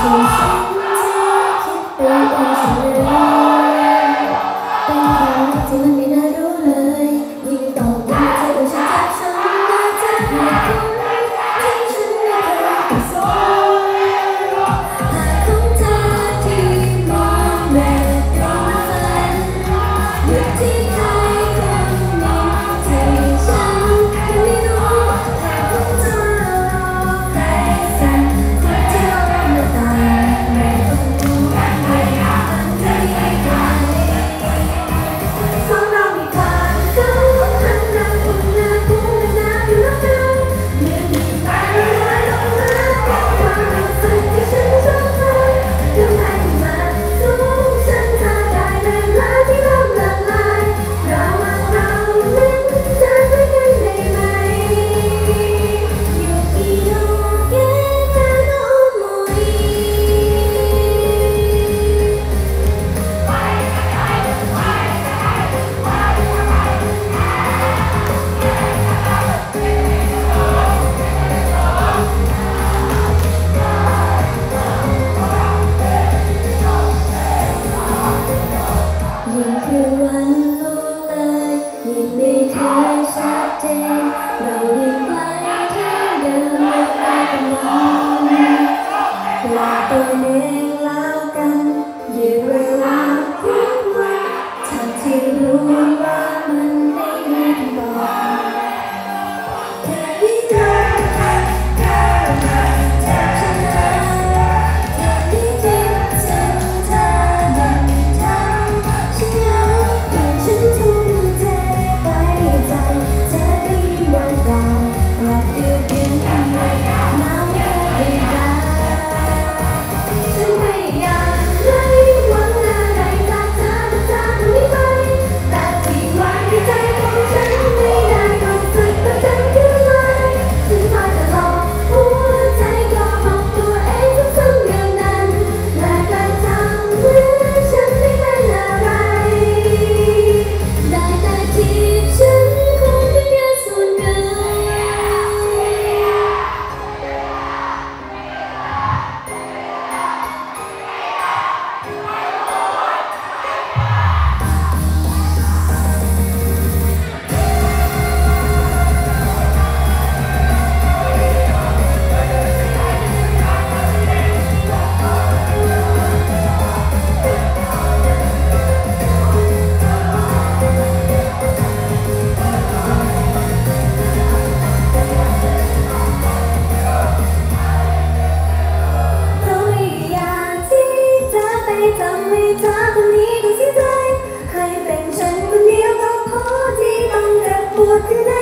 Thank you. tên bay theo đường người là tôi đến ทำให้เธอคนนี้ต้อเสียใจ เคยเป็นฉันคนเดียวก็พอที่ต้องเจ็ปวดที่